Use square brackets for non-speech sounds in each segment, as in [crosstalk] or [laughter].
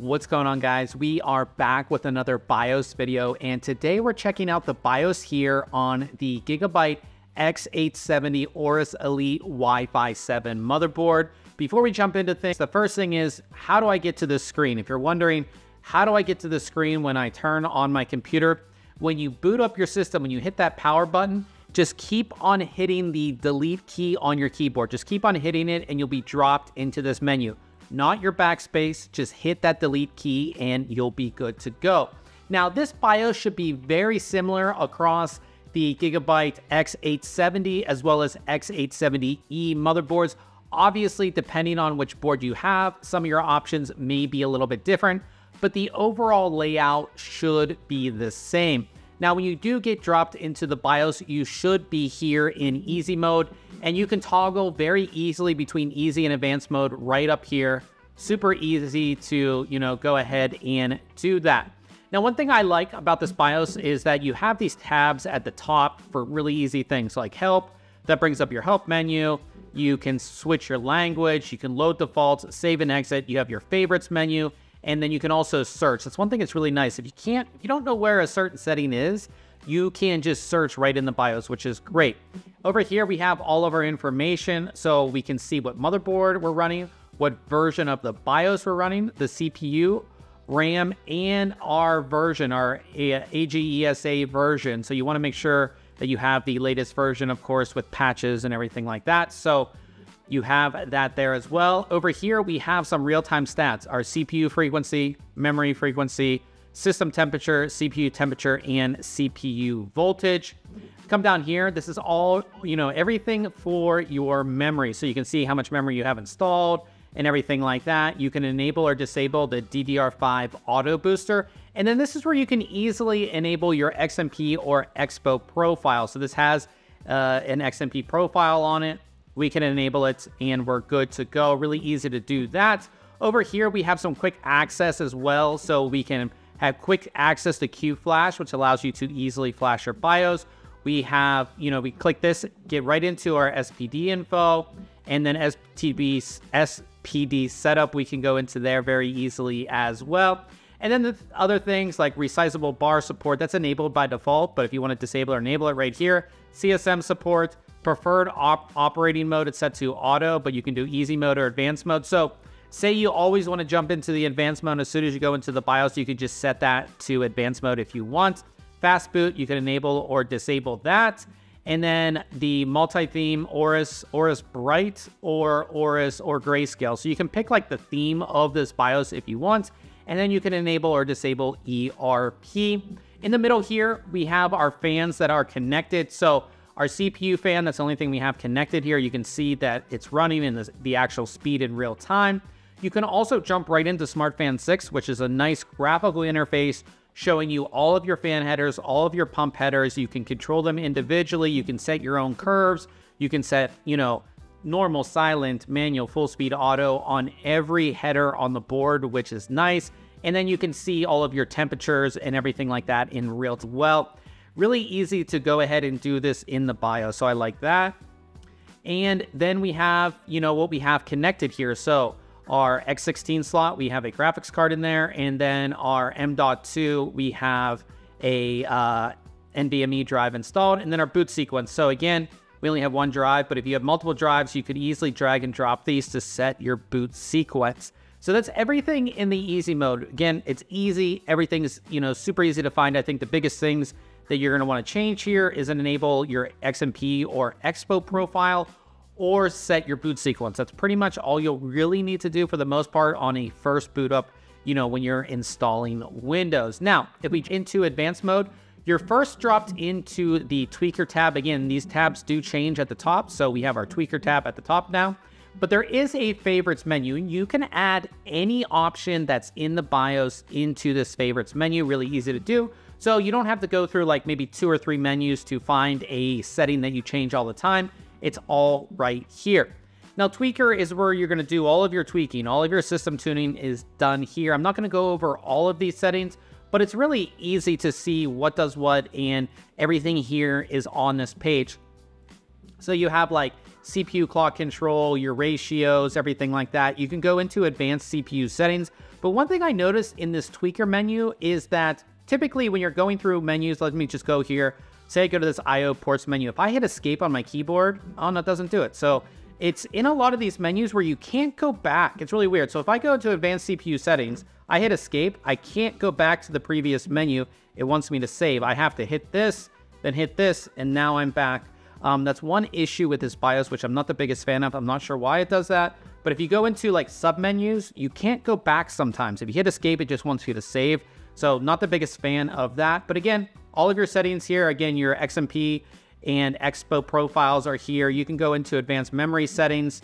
What's going on guys? We are back with another BIOS video and today we're checking out the BIOS here on the Gigabyte X870 Aorus Elite Wi-Fi 7 motherboard. Before we jump into things, the first thing is how do I get to this screen? If you're wondering, how do I get to the screen when I turn on my computer? When you boot up your system, when you hit that power button, just keep on hitting the delete key on your keyboard. Just keep on hitting it and you'll be dropped into this menu not your backspace. Just hit that delete key and you'll be good to go. Now, this BIOS should be very similar across the Gigabyte X870 as well as X870E motherboards. Obviously, depending on which board you have, some of your options may be a little bit different, but the overall layout should be the same. Now, when you do get dropped into the BIOS, you should be here in easy mode, and you can toggle very easily between easy and advanced mode right up here. Super easy to, you know, go ahead and do that. Now, one thing I like about this BIOS is that you have these tabs at the top for really easy things like help. That brings up your help menu. You can switch your language. You can load defaults, save and exit. You have your favorites menu and then you can also search. That's one thing that's really nice. If you can't, if you don't know where a certain setting is, you can just search right in the BIOS, which is great. Over here, we have all of our information, so we can see what motherboard we're running, what version of the BIOS we're running, the CPU, RAM, and our version, our AGESA version. So you want to make sure that you have the latest version, of course, with patches and everything like that. So you have that there as well. Over here, we have some real-time stats, our CPU frequency, memory frequency, system temperature, CPU temperature, and CPU voltage. Come down here, this is all, you know, everything for your memory. So you can see how much memory you have installed and everything like that. You can enable or disable the DDR5 auto booster. And then this is where you can easily enable your XMP or Expo profile. So this has uh, an XMP profile on it we can enable it and we're good to go. Really easy to do that. Over here, we have some quick access as well. So we can have quick access to QFlash, which allows you to easily flash your BIOS. We have, you know, we click this, get right into our SPD info, and then STB, SPD setup, we can go into there very easily as well. And then the other things like resizable bar support, that's enabled by default, but if you want to disable or enable it right here, CSM support, preferred op operating mode, it's set to auto, but you can do easy mode or advanced mode. So say you always want to jump into the advanced mode as soon as you go into the BIOS, you could just set that to advanced mode if you want. Fast boot, you can enable or disable that. And then the multi-theme Aorus, Aorus Bright or Aorus or Grayscale. So you can pick like the theme of this BIOS if you want, and then you can enable or disable ERP. In the middle here, we have our fans that are connected. So our CPU fan, that's the only thing we have connected here. You can see that it's running in the, the actual speed in real time. You can also jump right into SmartFan 6, which is a nice graphical interface showing you all of your fan headers, all of your pump headers. You can control them individually. You can set your own curves. You can set, you know, normal, silent, manual, full speed auto on every header on the board, which is nice. And then you can see all of your temperatures and everything like that in real well. Really easy to go ahead and do this in the bio, so I like that. And then we have, you know, what we have connected here. So our X16 slot, we have a graphics card in there, and then our M.2, we have a uh, NVMe drive installed, and then our boot sequence. So again, we only have one drive, but if you have multiple drives, you could easily drag and drop these to set your boot sequence. So that's everything in the easy mode. Again, it's easy. Everything is, you know, super easy to find. I think the biggest things that you're going to want to change here is enable your XMP or Expo profile or set your boot sequence. That's pretty much all you'll really need to do for the most part on a first boot up, you know, when you're installing Windows. Now, if we into advanced mode, you're first dropped into the tweaker tab. Again, these tabs do change at the top. So we have our tweaker tab at the top now, but there is a favorites menu. You can add any option that's in the BIOS into this favorites menu. Really easy to do. So you don't have to go through like maybe two or three menus to find a setting that you change all the time. It's all right here. Now, Tweaker is where you're going to do all of your tweaking. All of your system tuning is done here. I'm not going to go over all of these settings, but it's really easy to see what does what and everything here is on this page. So you have like CPU clock control, your ratios, everything like that. You can go into advanced CPU settings. But one thing I noticed in this tweaker menu is that typically when you're going through menus, let me just go here. Say I go to this IO ports menu. If I hit escape on my keyboard, oh, no, doesn't do it. So it's in a lot of these menus where you can't go back. It's really weird. So if I go to advanced CPU settings, I hit escape, I can't go back to the previous menu. It wants me to save. I have to hit this, then hit this, and now I'm back. Um, that's one issue with this BIOS, which I'm not the biggest fan of. I'm not sure why it does that. But if you go into like sub menus, you can't go back sometimes. If you hit escape, it just wants you to save. So not the biggest fan of that. But again, all of your settings here, again, your XMP and Expo profiles are here. You can go into advanced memory settings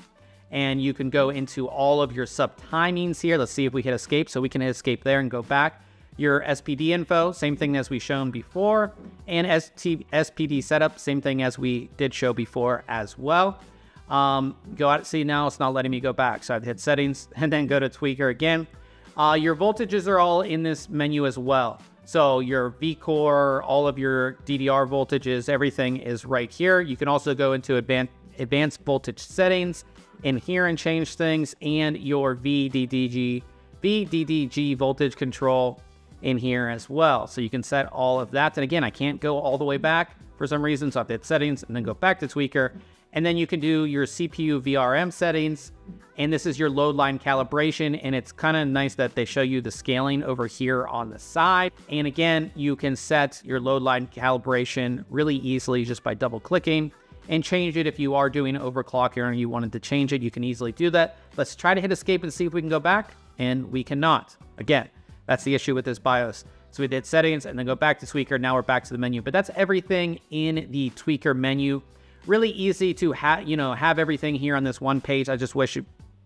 and you can go into all of your sub timings here. Let's see if we hit escape. So we can hit escape there and go back. Your SPD info, same thing as we shown before. And ST, SPD setup, same thing as we did show before as well. Um, go out, see now it's not letting me go back. So I've hit settings [laughs] and then go to tweaker again. Uh, your voltages are all in this menu as well. So your VCore, all of your DDR voltages, everything is right here. You can also go into advanced, advanced voltage settings in here and change things and your VDDG, VDDG voltage control in here as well. So you can set all of that. And again, I can't go all the way back for some reason. So I have to hit settings and then go back to tweaker. And then you can do your CPU VRM settings and this is your load line calibration. And it's kind of nice that they show you the scaling over here on the side. And again, you can set your load line calibration really easily just by double clicking and change it if you are doing overclocking and you wanted to change it, you can easily do that. Let's try to hit escape and see if we can go back, and we cannot. Again, that's the issue with this BIOS. So we did settings and then go back to tweaker. Now we're back to the menu, but that's everything in the tweaker menu. Really easy to have, you know, have everything here on this one page. I just wish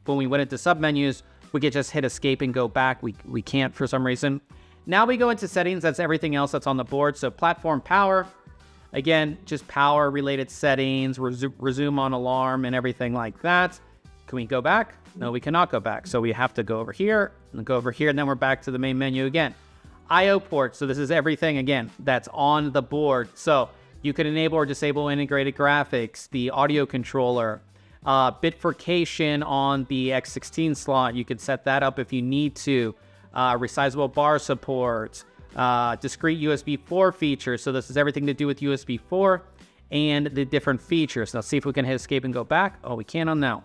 when we went into submenus, we could just hit escape and go back. We, we can't for some reason. Now we go into settings. That's everything else that's on the board. So platform power, again, just power related settings, resu resume on alarm and everything like that. Can we go back? No, we cannot go back. So we have to go over here and go over here and then we're back to the main menu again. IO ports. So this is everything again that's on the board. So you can enable or disable integrated graphics, the audio controller, uh, on the X16 slot, you could set that up if you need to. Uh, resizable bar support, uh, discrete USB 4 features. So this is everything to do with USB 4 and the different features. Now see if we can hit escape and go back. Oh, we can on now.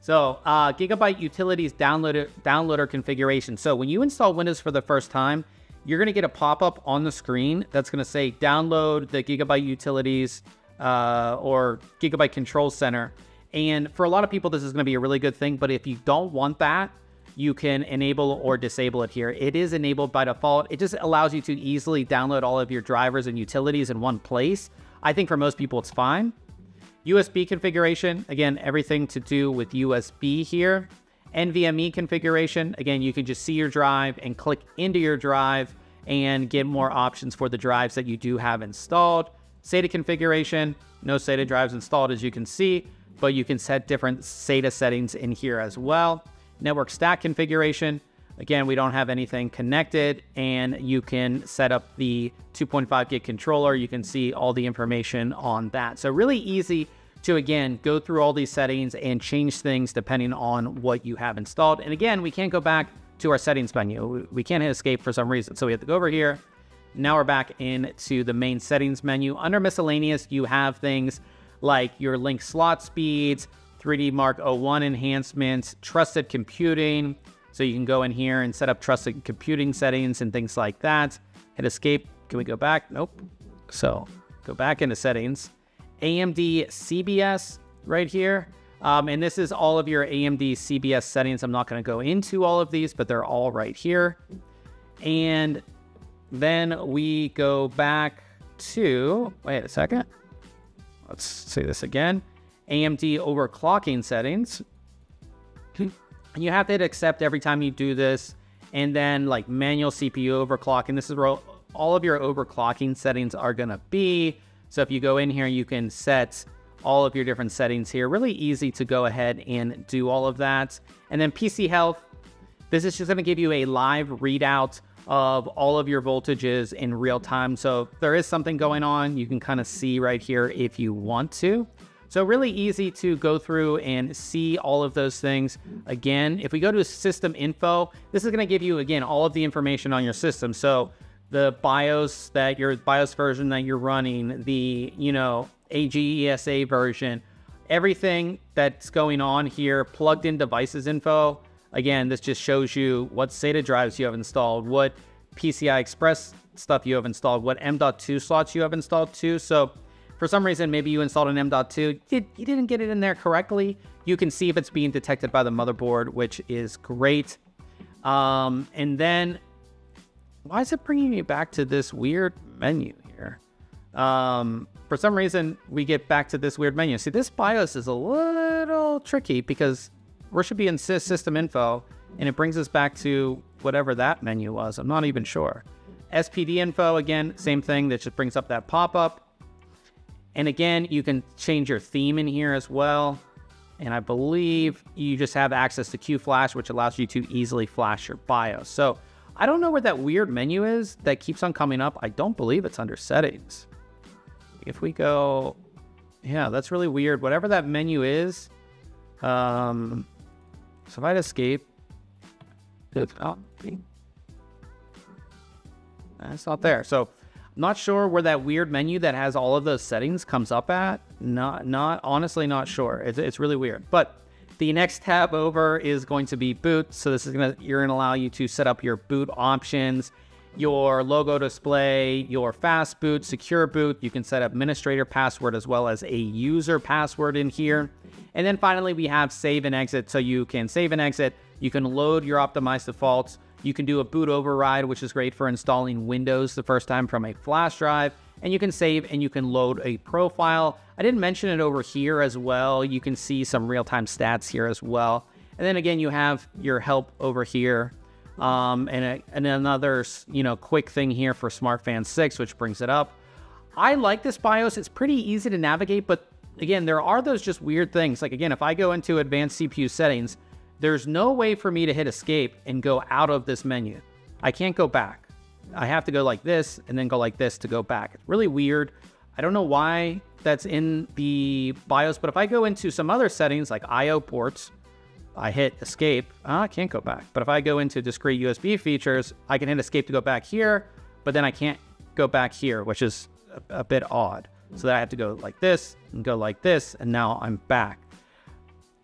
So uh, Gigabyte Utilities downloader, downloader configuration. So when you install Windows for the first time, you're going to get a pop-up on the screen that's going to say download the Gigabyte Utilities uh, or Gigabyte Control Center. And for a lot of people, this is going to be a really good thing. But if you don't want that, you can enable or disable it here. It is enabled by default. It just allows you to easily download all of your drivers and utilities in one place. I think for most people, it's fine. USB configuration, again, everything to do with USB here. NVMe configuration, again, you can just see your drive and click into your drive and get more options for the drives that you do have installed. SATA configuration, no SATA drives installed as you can see but you can set different SATA settings in here as well. Network stack configuration. Again, we don't have anything connected and you can set up the 2.5 gig controller. You can see all the information on that. So really easy to, again, go through all these settings and change things depending on what you have installed. And again, we can't go back to our settings menu. We can't hit escape for some reason. So we have to go over here. Now we're back into the main settings menu. Under miscellaneous, you have things like your link slot speeds, 3D Mark 01 enhancements, trusted computing. So you can go in here and set up trusted computing settings and things like that. Hit escape. Can we go back? Nope. So go back into settings. AMD CBS right here. Um, and this is all of your AMD CBS settings. I'm not going to go into all of these, but they're all right here. And then we go back to, wait a second. Let's say this again. AMD overclocking settings. And [clears throat] you have to hit accept every time you do this. And then like manual CPU overclocking. This is where all of your overclocking settings are to be. So if you go in here, you can set all of your different settings here. Really easy to go ahead and do all of that. And then PC health. This is just to give you a live readout of all of your voltages in real time. So there is something going on, you can kind of see right here if you want to. So really easy to go through and see all of those things. Again, if we go to system info, this is going to give you, again, all of the information on your system. So the BIOS that your BIOS version that you're running, the, you know, AGESA version, everything that's going on here, plugged in devices info. Again, this just shows you what SATA drives you have installed, what PCI Express stuff you have installed, what M.2 slots you have installed too. So for some reason, maybe you installed an M.2, you didn't get it in there correctly. You can see if it's being detected by the motherboard, which is great. Um, and then, why is it bringing me back to this weird menu here? Um, for some reason, we get back to this weird menu. See, this BIOS is a little tricky because we should be in system info, and it brings us back to whatever that menu was. I'm not even sure. SPD info, again, same thing. That just brings up that pop-up. And again, you can change your theme in here as well. And I believe you just have access to QFlash, which allows you to easily flash your BIOS. So I don't know where that weird menu is that keeps on coming up. I don't believe it's under settings. If we go, yeah, that's really weird. Whatever that menu is, um, so if I'd escape, not, it's oh, not there. So not sure where that weird menu that has all of those settings comes up at. Not, not honestly, not sure. It's, it's really weird. But the next tab over is going to be boot. So this is gonna you're gonna allow you to set up your boot options, your logo display, your fast boot, secure boot. You can set up administrator password as well as a user password in here. And then finally, we have save and exit. So you can save and exit. You can load your optimized defaults. You can do a boot override, which is great for installing Windows the first time from a flash drive. And you can save and you can load a profile. I didn't mention it over here as well. You can see some real-time stats here as well. And then again, you have your help over here. Um, and, a, and another, you know, quick thing here for SmartFan 6, which brings it up. I like this BIOS. It's pretty easy to navigate, but again, there are those just weird things. Like again, if I go into advanced CPU settings, there's no way for me to hit escape and go out of this menu. I can't go back. I have to go like this and then go like this to go back. It's really weird. I don't know why that's in the BIOS, but if I go into some other settings like IO ports, I hit escape, oh, I can't go back. But if I go into discrete USB features, I can hit escape to go back here, but then I can't go back here, which is a, a bit odd. So that I have to go like this and go like this, and now I'm back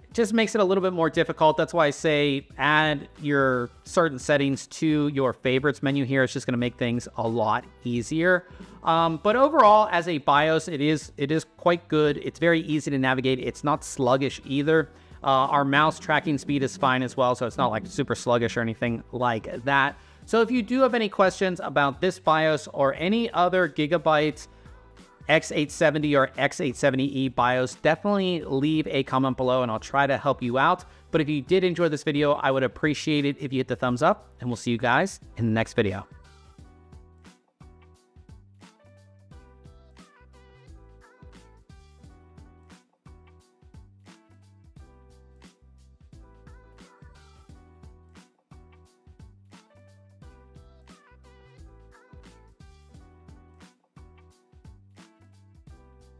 It just makes it a little bit more difficult. That's why I say add your certain settings to your favorites menu here. It's just going to make things a lot easier. Um, but overall, as a BIOS, it is it is quite good. It's very easy to navigate. It's not sluggish either. Uh, our mouse tracking speed is fine as well, so it's not like super sluggish or anything like that. So if you do have any questions about this BIOS or any other Gigabyte X870 or X870E BIOS, definitely leave a comment below and I'll try to help you out. But if you did enjoy this video, I would appreciate it if you hit the thumbs up and we'll see you guys in the next video.